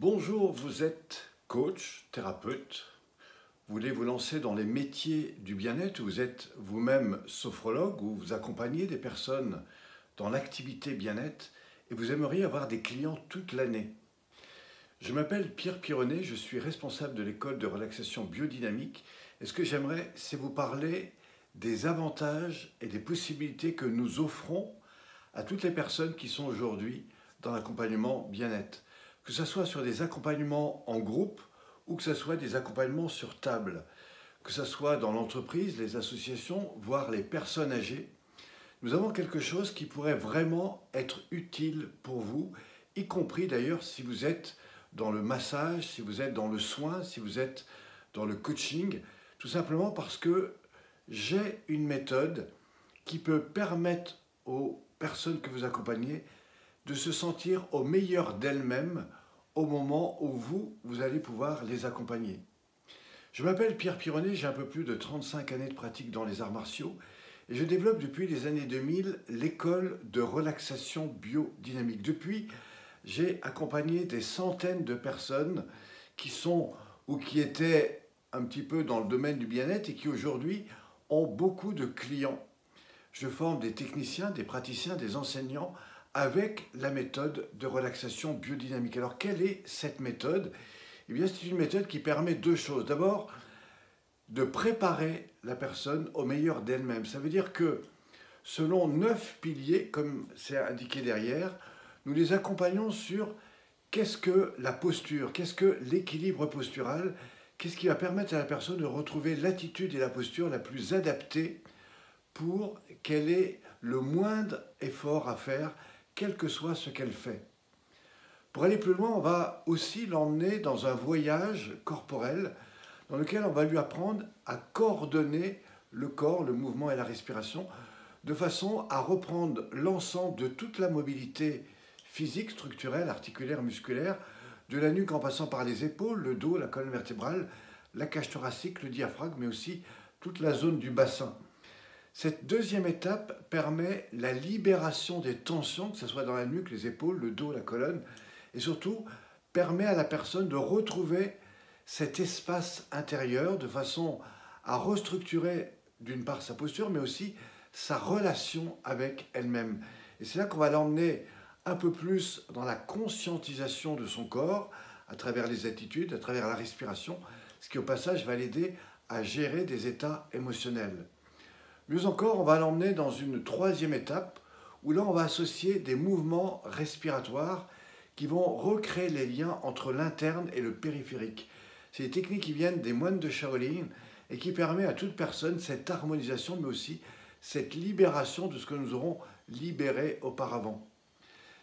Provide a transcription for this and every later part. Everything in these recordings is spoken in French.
Bonjour, vous êtes coach, thérapeute, vous voulez vous lancer dans les métiers du bien-être, vous êtes vous-même sophrologue ou vous accompagnez des personnes dans l'activité bien-être et vous aimeriez avoir des clients toute l'année? Je m'appelle Pierre Pironnet, je suis responsable de l'école de relaxation biodynamique. Et ce que j'aimerais, c'est vous parler des avantages et des possibilités que nous offrons à toutes les personnes qui sont aujourd'hui dans l'accompagnement bien-être? Que ce soit sur des accompagnements en groupe ou que ce soit des accompagnements sur table, que ce soit dans l'entreprise, les associations, voire les personnes âgées, nous avons quelque chose qui pourrait vraiment être utile pour vous, y compris d'ailleurs si vous êtes dans le massage, si vous êtes dans le soin, si vous êtes dans le coaching, tout simplement parce que j'ai une méthode qui peut permettre aux personnes que vous accompagnez de se sentir au meilleur d'elles-mêmes au moment où vous, vous allez pouvoir les accompagner. Je m'appelle Pierre Pironnet, j'ai un peu plus de 35 années de pratique dans les arts martiaux et je développe depuis les années 2000 l'école de relaxation biodynamique. Depuis, j'ai accompagné des centaines de personnes qui sont ou qui étaient un petit peu dans le domaine du bien-être et qui aujourd'hui ont beaucoup de clients. Je forme des techniciens, des praticiens, des enseignants avec la méthode de relaxation biodynamique. Alors, quelle est cette méthode? Eh bien, c'est une méthode qui permet deux choses. D'abord, de préparer la personne au meilleur d'elle-même. Ça veut dire que, selon neuf piliers, comme c'est indiqué derrière, nous les accompagnons sur qu'est-ce que la posture, qu'est-ce que l'équilibre postural, qu'est-ce qui va permettre à la personne de retrouver l'attitude et la posture la plus adaptée pour qu'elle ait le moindre effort à faire quel que soit ce qu'elle fait. Pour aller plus loin, on va aussi l'emmener dans un voyage corporel dans lequel on va lui apprendre à coordonner le corps, le mouvement et la respiration de façon à reprendre l'ensemble de toute la mobilité physique, structurelle, articulaire, musculaire, de la nuque en passant par les épaules, le dos, la colonne vertébrale, la cage thoracique, le diaphragme, mais aussi toute la zone du bassin. Cette deuxième étape permet la libération des tensions, que ce soit dans la nuque, les épaules, le dos, la colonne, et surtout permet à la personne de retrouver cet espace intérieur de façon à restructurer d'une part sa posture, mais aussi sa relation avec elle-même. Et c'est là qu'on va l'emmener un peu plus dans la conscientisation de son corps, à travers les attitudes, à travers la respiration, ce qui au passage va l'aider à gérer des états émotionnels. Mieux encore, on va l'emmener dans une troisième étape où là, on va associer des mouvements respiratoires qui vont recréer les liens entre l'interne et le périphérique. C'est des techniques qui viennent des moines de Shaolin et qui permettent à toute personne cette harmonisation, mais aussi cette libération de ce que nous aurons libéré auparavant.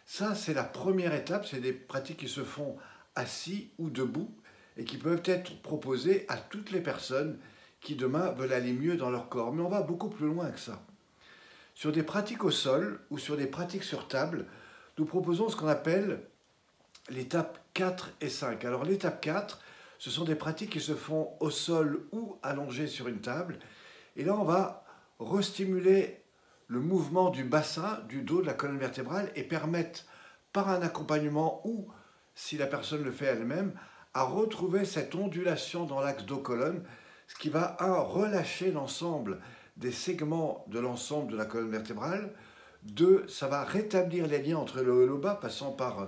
Ça, c'est la première étape, c'est des pratiques qui se font assis ou debout et qui peuvent être proposées à toutes les personnes qui demain veulent aller mieux dans leur corps. Mais on va beaucoup plus loin que ça. Sur des pratiques au sol ou sur des pratiques sur table, nous proposons ce qu'on appelle l'étape 4 et 5. Alors l'étape 4, ce sont des pratiques qui se font au sol ou allongées sur une table. Et là, on va restimuler le mouvement du bassin, du dos, de la colonne vertébrale et permettre par un accompagnement ou, si la personne le fait elle-même, à retrouver cette ondulation dans l'axe dos-colonne ce qui va, un, relâcher l'ensemble des segments de l'ensemble de la colonne vertébrale, deux, ça va rétablir les liens entre le haut et le bas, passant par euh,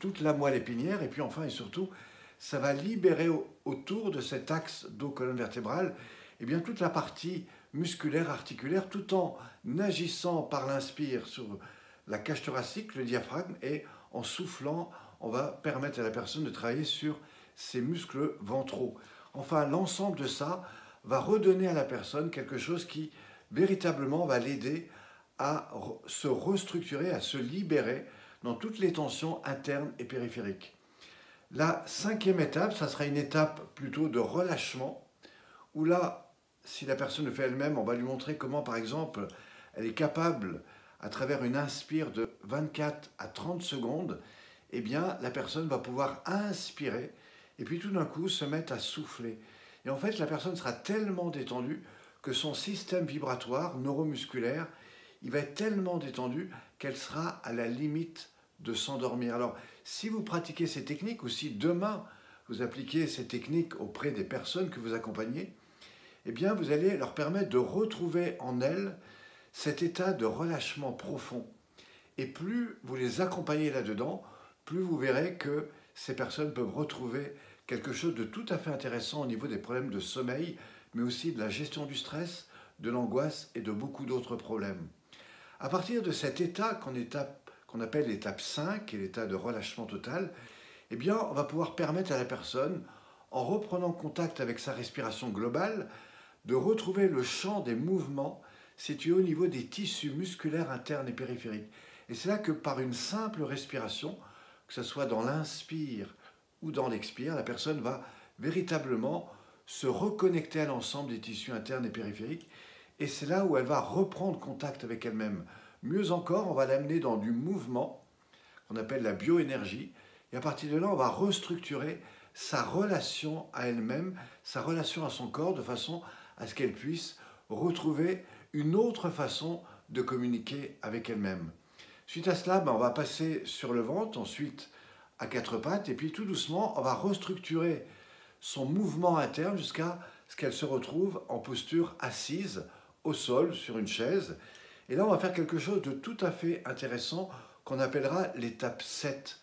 toute la moelle épinière, et puis enfin et surtout, ça va libérer autour de cet axe dos-colonne vertébrale eh bien, toute la partie musculaire, articulaire, tout en agissant par l'inspire sur la cage thoracique, le diaphragme, et en soufflant, on va permettre à la personne de travailler sur ses muscles ventraux. Enfin, l'ensemble de ça va redonner à la personne quelque chose qui véritablement va l'aider à se restructurer, à se libérer dans toutes les tensions internes et périphériques. La cinquième étape, ça sera une étape plutôt de relâchement, où là, si la personne le fait elle-même, on va lui montrer comment, par exemple, elle est capable, à travers une inspire de 24 à 30 secondes, eh bien, la personne va pouvoir inspirer et puis tout d'un coup se mettre à souffler. Et en fait, la personne sera tellement détendue que son système vibratoire neuromusculaire, il va être tellement détendu qu'elle sera à la limite de s'endormir. Alors, si vous pratiquez ces techniques ou si demain vous appliquez ces techniques auprès des personnes que vous accompagnez, eh bien, vous allez leur permettre de retrouver en elles cet état de relâchement profond. Et plus vous les accompagnez là-dedans, plus vous verrez que ces personnes peuvent retrouver quelque chose de tout à fait intéressant au niveau des problèmes de sommeil, mais aussi de la gestion du stress, de l'angoisse et de beaucoup d'autres problèmes. À partir de cet état qu'on appelle l'étape 5, qui est l'état de relâchement total, eh bien, on va pouvoir permettre à la personne, en reprenant contact avec sa respiration globale, de retrouver le champ des mouvements situés au niveau des tissus musculaires internes et périphériques. Et c'est là que par une simple respiration, que ce soit dans l'inspire ou dans l'expire, la personne va véritablement se reconnecter à l'ensemble des tissus internes et périphériques. Et c'est là où elle va reprendre contact avec elle-même. Mieux encore, on va l'amener dans du mouvement qu'on appelle la bioénergie. Et à partir de là, on va restructurer sa relation à elle-même, sa relation à son corps, de façon à ce qu'elle puisse retrouver une autre façon de communiquer avec elle-même. Suite à cela, ben, on va passer sur le ventre, ensuite à quatre pattes, et puis tout doucement, on va restructurer son mouvement interne jusqu'à ce qu'elle se retrouve en posture assise au sol sur une chaise. Et là, on va faire quelque chose de tout à fait intéressant qu'on appellera l'étape 7.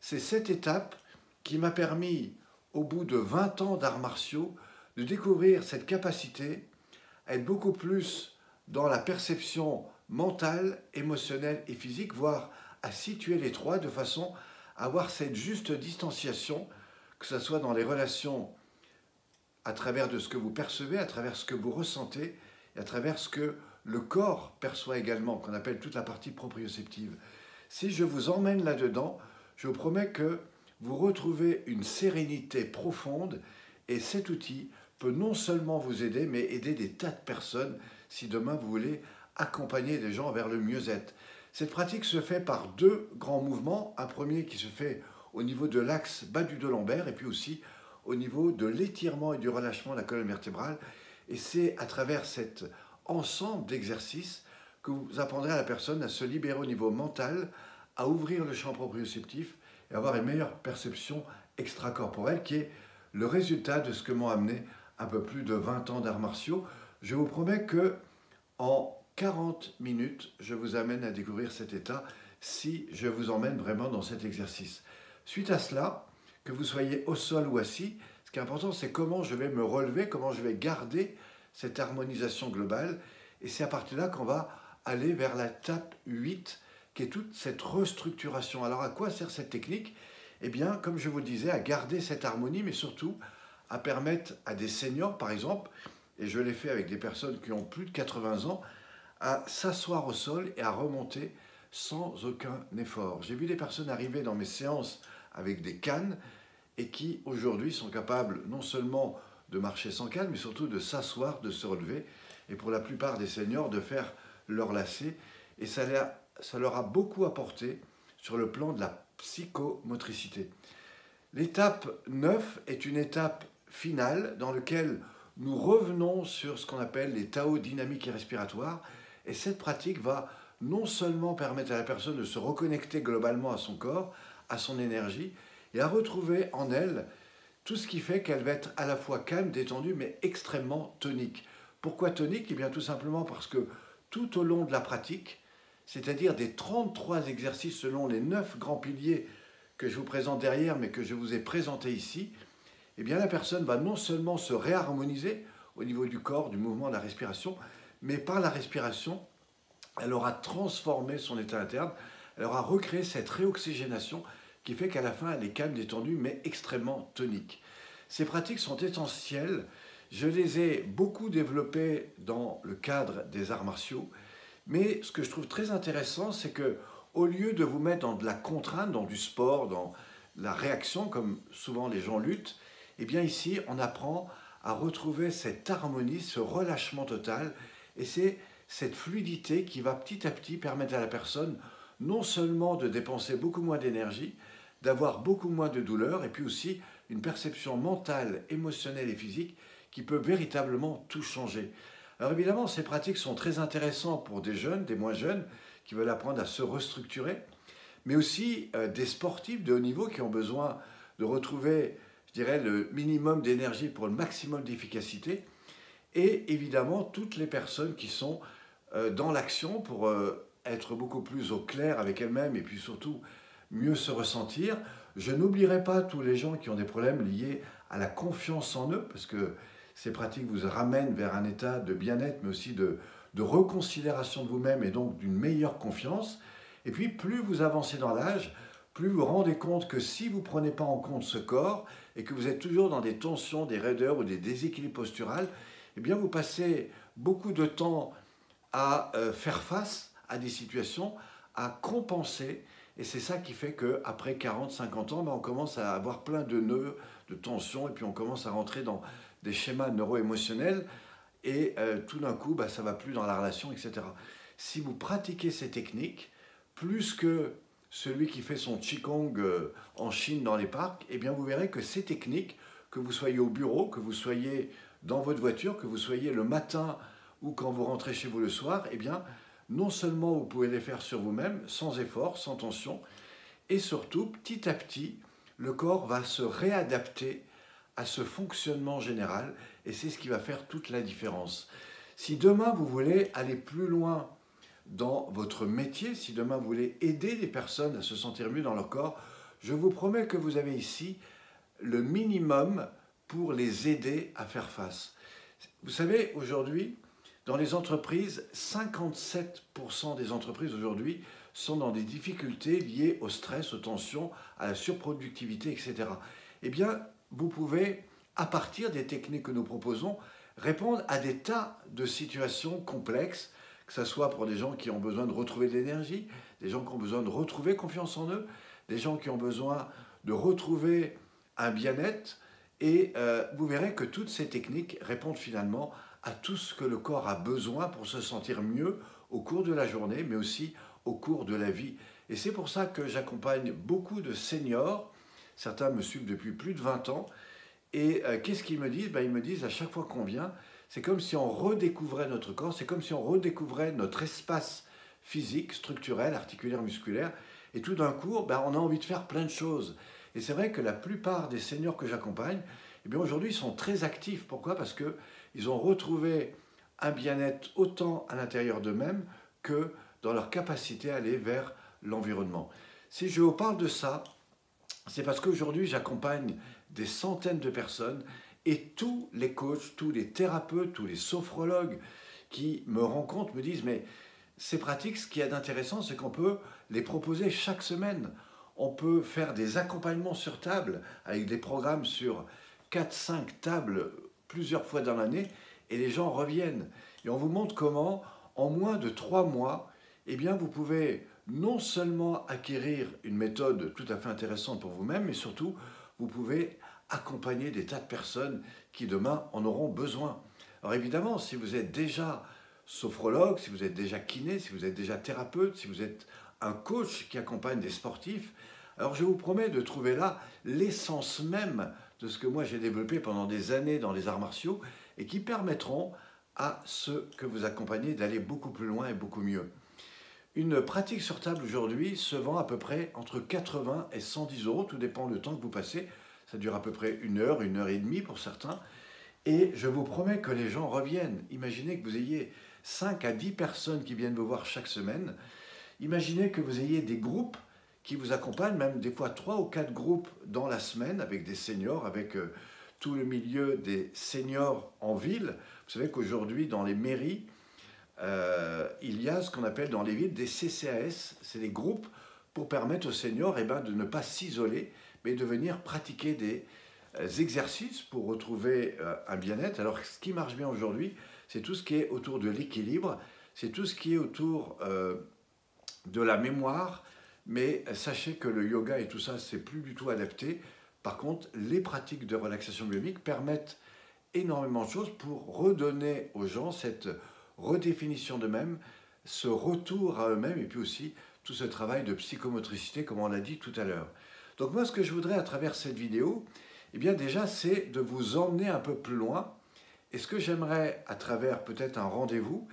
C'est cette étape qui m'a permis, au bout de 20 ans d'arts martiaux, de découvrir cette capacité à être beaucoup plus dans la perception mentale, émotionnelle et physique, voire à situer les trois de façon à avoir cette juste distanciation, que ce soit dans les relations à travers de ce que vous percevez, à travers ce que vous ressentez, et à travers ce que le corps perçoit également, qu'on appelle toute la partie proprioceptive. Si je vous emmène là-dedans, je vous promets que vous retrouvez une sérénité profonde et cet outil peut non seulement vous aider, mais aider des tas de personnes si demain vous voulez accompagner des gens vers le mieux-être. Cette pratique se fait par deux grands mouvements. Un premier qui se fait au niveau de l'axe bas du dos lombaire et puis aussi au niveau de l'étirement et du relâchement de la colonne vertébrale. Et c'est à travers cet ensemble d'exercices que vous apprendrez à la personne à se libérer au niveau mental, à ouvrir le champ proprioceptif et avoir une meilleure perception extracorporelle qui est le résultat de ce que m'ont amené un peu plus de 20 ans d'arts martiaux. Je vous promets que en 40 minutes, je vous amène à découvrir cet état si je vous emmène vraiment dans cet exercice. Suite à cela, que vous soyez au sol ou assis, ce qui est important, c'est comment je vais me relever, comment je vais garder cette harmonisation globale. Et c'est à partir de là qu'on va aller vers la tape 8, qui est toute cette restructuration. Alors à quoi sert cette technique? Eh bien, comme je vous le disais, à garder cette harmonie, mais surtout à permettre à des seniors, par exemple, et je l'ai fait avec des personnes qui ont plus de 80 ans, à s'asseoir au sol et à remonter sans aucun effort. J'ai vu des personnes arriver dans mes séances avec des cannes et qui aujourd'hui sont capables non seulement de marcher sans canne, mais surtout de s'asseoir, de se relever, et pour la plupart des seniors de faire leur lacet. Et ça, ça leur a beaucoup apporté sur le plan de la psychomotricité. L'étape 9 est une étape finale dans laquelle nous revenons sur ce qu'on appelle les Tao dynamiques et respiratoires. Et cette pratique va non seulement permettre à la personne de se reconnecter globalement à son corps, à son énergie, et à retrouver en elle tout ce qui fait qu'elle va être à la fois calme, détendue, mais extrêmement tonique. Pourquoi tonique? Eh bien tout simplement parce que tout au long de la pratique, c'est-à-dire des 33 exercices selon les 9 grands piliers que je vous présente derrière, mais que je vous ai présentés ici, eh bien la personne va non seulement se réharmoniser au niveau du corps, du mouvement, de la respiration, mais par la respiration, elle aura transformé son état interne, elle aura recréé cette réoxygénation qui fait qu'à la fin, elle est calme, détendue, mais extrêmement tonique. Ces pratiques sont essentielles. Je les ai beaucoup développées dans le cadre des arts martiaux, mais ce que je trouve très intéressant, c'est que au lieu de vous mettre dans de la contrainte, dans du sport, dans la réaction, comme souvent les gens luttent, eh bien ici, on apprend à retrouver cette harmonie, ce relâchement total, et c'est cette fluidité qui va petit à petit permettre à la personne non seulement de dépenser beaucoup moins d'énergie, d'avoir beaucoup moins de douleur, et puis aussi une perception mentale, émotionnelle et physique qui peut véritablement tout changer. Alors évidemment, ces pratiques sont très intéressantes pour des jeunes, des moins jeunes, qui veulent apprendre à se restructurer, mais aussi euh, des sportifs de haut niveau qui ont besoin de retrouver, je dirais, le minimum d'énergie pour le maximum d'efficacité, et évidemment toutes les personnes qui sont euh, dans l'action pour euh, être beaucoup plus au clair avec elles-mêmes et puis surtout mieux se ressentir. Je n'oublierai pas tous les gens qui ont des problèmes liés à la confiance en eux, parce que ces pratiques vous ramènent vers un état de bien-être, mais aussi de, de reconsidération de vous-même et donc d'une meilleure confiance. Et puis, plus vous avancez dans l'âge, plus vous vous rendez compte que si vous ne prenez pas en compte ce corps et que vous êtes toujours dans des tensions, des raideurs ou des déséquilibres posturales, eh bien, vous passez beaucoup de temps à euh, faire face à des situations, à compenser. Et c'est ça qui fait qu'après 40, 50 ans, ben, on commence à avoir plein de nœuds, de tensions, et puis on commence à rentrer dans des schémas neuro-émotionnels, et euh, tout d'un coup, ben, ça va plus dans la relation, etc. Si vous pratiquez ces techniques, plus que celui qui fait son Qigong euh, en Chine dans les parcs, eh bien vous verrez que ces techniques, que vous soyez au bureau, que vous soyez dans votre voiture, que vous soyez le matin ou quand vous rentrez chez vous le soir, eh bien non seulement vous pouvez les faire sur vous-même, sans effort, sans tension, et surtout, petit à petit, le corps va se réadapter à ce fonctionnement général, et c'est ce qui va faire toute la différence. Si demain vous voulez aller plus loin dans votre métier, si demain vous voulez aider des personnes à se sentir mieux dans leur corps, je vous promets que vous avez ici le minimum pour les aider à faire face. Vous savez, aujourd'hui, dans les entreprises, 57% des entreprises aujourd'hui sont dans des difficultés liées au stress, aux tensions, à la surproductivité, etc. Eh bien, vous pouvez, à partir des techniques que nous proposons, répondre à des tas de situations complexes que ce soit pour des gens qui ont besoin de retrouver de l'énergie, des gens qui ont besoin de retrouver confiance en eux, des gens qui ont besoin de retrouver un bien-être. Et euh, vous verrez que toutes ces techniques répondent finalement à tout ce que le corps a besoin pour se sentir mieux au cours de la journée, mais aussi au cours de la vie. Et c'est pour ça que j'accompagne beaucoup de seniors. Certains me suivent depuis plus de 20 ans. Et euh, qu'est-ce qu'ils me disent? Ben, Ils me disent à chaque fois qu'on vient, c'est comme si on redécouvrait notre corps, c'est comme si on redécouvrait notre espace physique, structurel, articulaire, musculaire. Et tout d'un coup, ben, on a envie de faire plein de choses. Et c'est vrai que la plupart des seniors que j'accompagne, eh bien aujourd'hui, sont très actifs. Pourquoi? Parce qu'ils ont retrouvé un bien-être autant à l'intérieur d'eux-mêmes que dans leur capacité à aller vers l'environnement. Si je vous parle de ça, c'est parce qu'aujourd'hui, j'accompagne des centaines de personnes et tous les coachs, tous les thérapeutes, tous les sophrologues qui me rencontrent me disent, mais ces pratiques, ce qu'il y a d'intéressant, c'est qu'on peut les proposer chaque semaine. On peut faire des accompagnements sur table avec des programmes sur 4-5 tables plusieurs fois dans l'année et les gens reviennent. Et on vous montre comment, en moins de 3 mois, eh bien, vous pouvez non seulement acquérir une méthode tout à fait intéressante pour vous-même, mais surtout, vous pouvez accompagner des tas de personnes qui demain en auront besoin. Alors évidemment, si vous êtes déjà sophrologue, si vous êtes déjà kiné, si vous êtes déjà thérapeute, si vous êtes un coach qui accompagne des sportifs, alors je vous promets de trouver là l'essence même de ce que moi j'ai développé pendant des années dans les arts martiaux et qui permettront à ceux que vous accompagnez d'aller beaucoup plus loin et beaucoup mieux. Une pratique sur table aujourd'hui se vend à peu près entre 80 et 110 euros, tout dépend le temps que vous passez. Ça dure à peu près une heure, une heure et demie pour certains. Et je vous promets que les gens reviennent. Imaginez que vous ayez 5 à 10 personnes qui viennent vous voir chaque semaine. Imaginez que vous ayez des groupes qui vous accompagnent, même des fois 3 ou 4 groupes dans la semaine avec des seniors, avec euh, tout le milieu des seniors en ville. Vous savez qu'aujourd'hui, dans les mairies, euh, il y a ce qu'on appelle dans les villes des CCAS, c'est des groupes pour permettre aux seniors eh ben, de ne pas s'isoler mais de venir pratiquer des euh, exercices pour retrouver un bien-être. Alors ce qui marche bien aujourd'hui, c'est tout ce qui est autour de l'équilibre, c'est tout ce qui est autour de la mémoire, mais sachez que le yoga et tout ça, c'est plus du tout adapté. Par contre, les pratiques de relaxation biomique permettent énormément de choses pour redonner aux gens cette redéfinition d'eux-mêmes, ce retour à eux-mêmes et puis aussi tout ce travail de psychomotricité, comme on l'a dit tout à l'heure. Donc moi, ce que je voudrais à travers cette vidéo, eh bien déjà, c'est de vous emmener un peu plus loin. Et ce que j'aimerais, à travers peut-être un rendez-vous,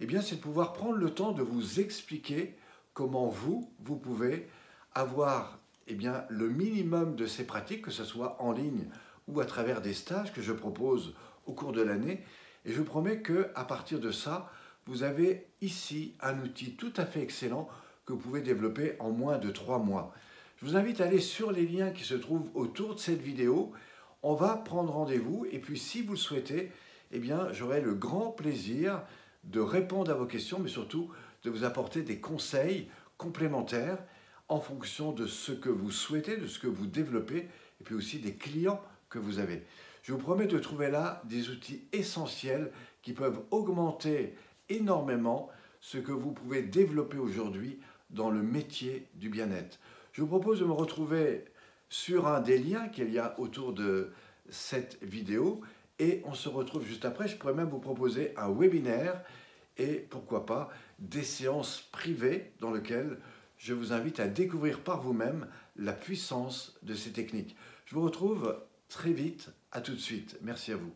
eh bien, c'est de pouvoir prendre le temps de vous expliquer comment vous, vous pouvez avoir eh bien, le minimum de ces pratiques, que ce soit en ligne ou à travers des stages que je propose au cours de l'année. Et je promets que à partir de ça, vous avez ici un outil tout à fait excellent que vous pouvez développer en moins de trois mois. Je vous invite à aller sur les liens qui se trouvent autour de cette vidéo. On va prendre rendez-vous et puis si vous le souhaitez, eh bien, j'aurai le grand plaisir de répondre à vos questions, mais surtout de vous apporter des conseils complémentaires en fonction de ce que vous souhaitez, de ce que vous développez, et puis aussi des clients que vous avez. Je vous promets de trouver là des outils essentiels qui peuvent augmenter énormément ce que vous pouvez développer aujourd'hui dans le métier du bien-être. Je vous propose de me retrouver sur un des liens qu'il y a autour de cette vidéo et on se retrouve juste après. Je pourrais même vous proposer un webinaire et pourquoi pas des séances privées dans lesquelles je vous invite à découvrir par vous-même la puissance de ces techniques. Je vous retrouve très vite, à tout de suite. Merci à vous.